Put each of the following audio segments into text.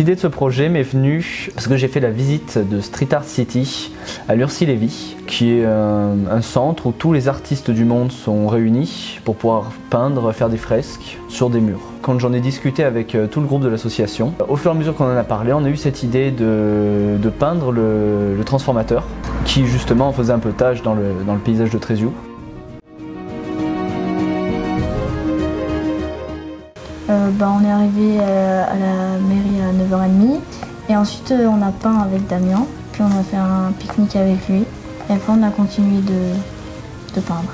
L'idée de ce projet m'est venue parce que j'ai fait la visite de Street Art City à Lurcy-Lévis, qui est un, un, centre où tous les artistes du monde sont réunis pour pouvoir peindre, faire des fresques sur des murs. Quand j'en ai discuté avec euh, tout le groupe de l'association, au fur et à mesure qu'on en a parlé, on a eu cette idée de, peindre le, le, transformateur, qui justement faisait un peu tâche dans le, dans le paysage de Tréziou. Bah, on est arrivé euh, à la mairie à 9h30 et ensuite euh, on a peint avec Damien, puis on a fait un pique-nique avec lui et après on a continué de, peindre.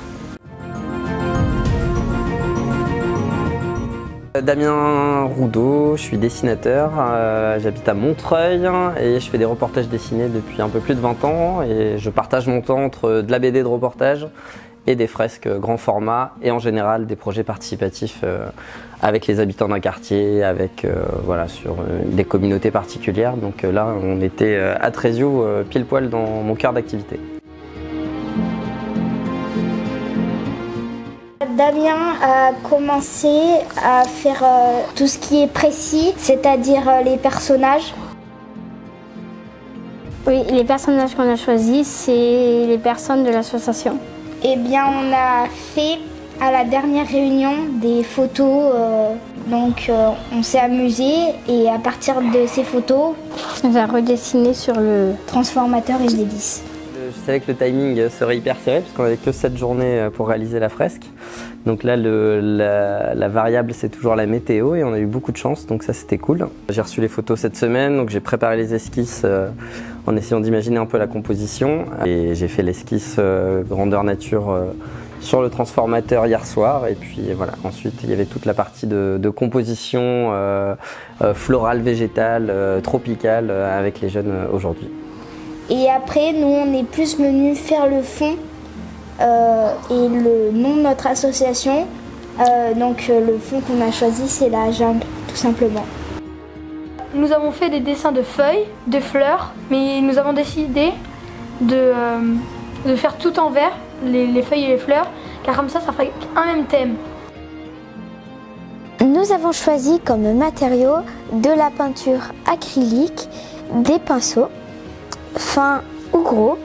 Damien Roudot, je suis dessinateur, euh, j'habite à Montreuil et je fais des reportages dessinés depuis un peu plus de 20 ans et je partage mon temps entre de la BD de reportage et des fresques grand format et en général des projets participatifs euh, avec les habitants d'un quartier, avec euh, voilà sur euh, des communautés particulières. Donc euh, là, on était euh, à Tréziou, euh, pile poil dans mon cœur d'activité. Damien a commencé à faire euh, tout ce qui est précis, c'est-à-dire euh, les personnages. Oui, les personnages qu'on a choisis, c'est les personnes de l'association. Eh bien, on a fait à la dernière réunion des photos. euh, donc, euh, on s'est amusé et à partir de ces photos, On a redessiné sur le... transformateur et délice. Euh, Je savais que le timing serait hyper serré parce qu'on avait que 7 journées pour réaliser la fresque. Donc là, la, variable, c'est toujours la météo et on a eu beaucoup de chance, donc ça c'était cool. J'ai reçu les photos cette semaine, donc j'ai préparé les esquisses en essayant d'imaginer un peu la composition. Et j'ai fait l'esquisse euh, grandeur nature euh, sur le transformateur hier soir. Et puis voilà, ensuite il y avait toute la partie de, composition euh, florale, végétale, tropicale avec les jeunes aujourd'hui. Et après, nous, on est plus venus faire le fond et le nom de notre association. Donc, le fond qu'on a choisi, c'est la jungle, tout simplement. Nous avons fait des dessins de feuilles, de fleurs, mais nous avons décidé de, euh, faire tout en vert, les, les feuilles et les fleurs, car comme ça, ça ferait un même thème. Nous avons choisi comme matériau de la peinture acrylique, des pinceaux, fins ou gros,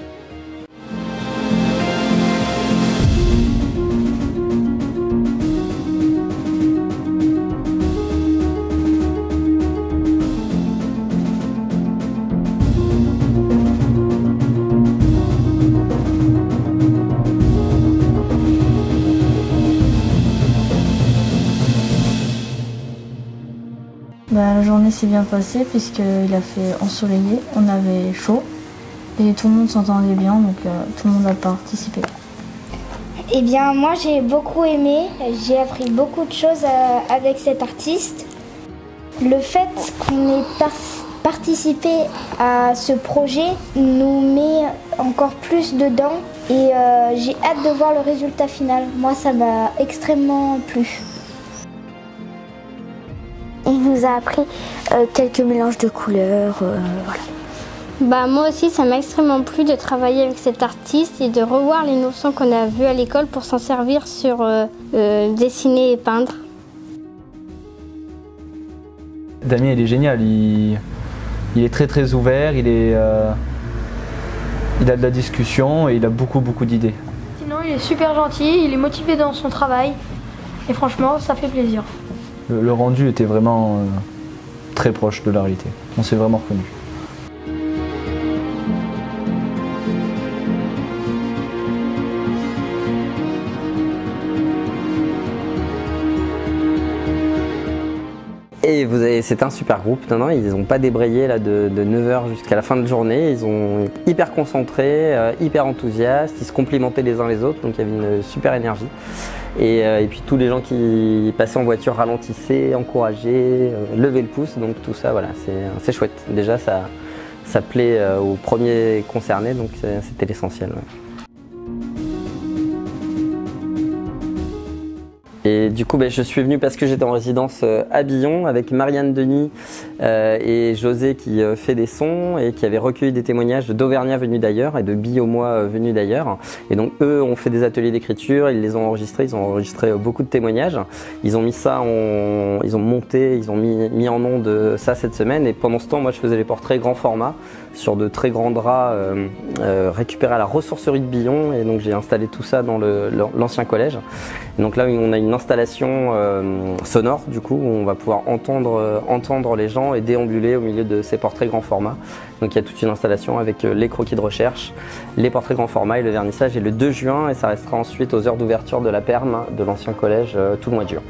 s'est bien passée puisqu'il a fait ensoleillé, on avait chaud et tout le monde s'entendait bien donc euh, tout le monde a participé. Eh bien, moi, j'ai beaucoup aimé. J'ai appris beaucoup de choses euh, avec cet artiste. Le fait qu'on ait par- participé à ce projet nous met encore plus dedans et euh, j'ai hâte de voir le résultat final. Moi, ça m'a extrêmement plu. Il nous a appris euh, quelques mélanges de couleurs. euh, voilà. Bah, moi aussi, ça m'a extrêmement plu de travailler avec cet artiste et de revoir les notions qu'on a vues à l'école pour s'en servir sur euh, euh, dessiner et peindre. Damien, il est génial. Il, il est très très ouvert. Il est, euh, il a de la discussion et il a beaucoup beaucoup d'idées. Sinon, il est super gentil, il est motivé dans son travail, et franchement, ça fait plaisir. Le, rendu était vraiment euh, très proche de la réalité. On s'est vraiment reconnu. Et vous avez, c'est un super groupe. Non, non, ils n'ont pas débrayé là de, 9h jusqu'à la fin de journée. Ils ont hyper concentrés, euh, hyper enthousiastes. Ils se complimentaient les uns les autres, donc il y avait une super énergie. Et, euh, et puis tous les gens qui passaient en voiture ralentissaient, encourageaient, euh, levaient le pouce. Donc tout ça, voilà, c'est, chouette. Déjà, ça, ça plaît euh, aux premiers concernés, donc c'était l'essentiel. Et du coup, ben, je suis venu parce que j'étais en résidence euh, à Billon avec Marianne Denis Euh, et José qui euh, fait des sons et qui avait recueilli des témoignages d'Auvergnats venus d'ailleurs et de Biomois euh, venus d'ailleurs. Et donc eux ont fait des ateliers d'écriture, ils les ont enregistrés, ils ont enregistré beaucoup de témoignages. Ils ont mis ça, en, ils ont monté, ils ont mis, mis en nom de ça cette semaine. Et pendant ce temps, moi je faisais les portraits grand format sur de très grands draps récupérés à la ressourcerie de Billon. Et donc j'ai installé tout ça dans l'ancien collège. Et donc là, on a une installation sonore, du coup, où on va pouvoir entendre, entendre les gens et déambuler au milieu de ces portraits grand format. Donc il y a toute une installation avec euh, les croquis de recherche, les portraits grand format et le vernissage. Et le 2 juin, et ça restera ensuite aux heures d'ouverture de la perme de l'ancien collège tout le mois de juin.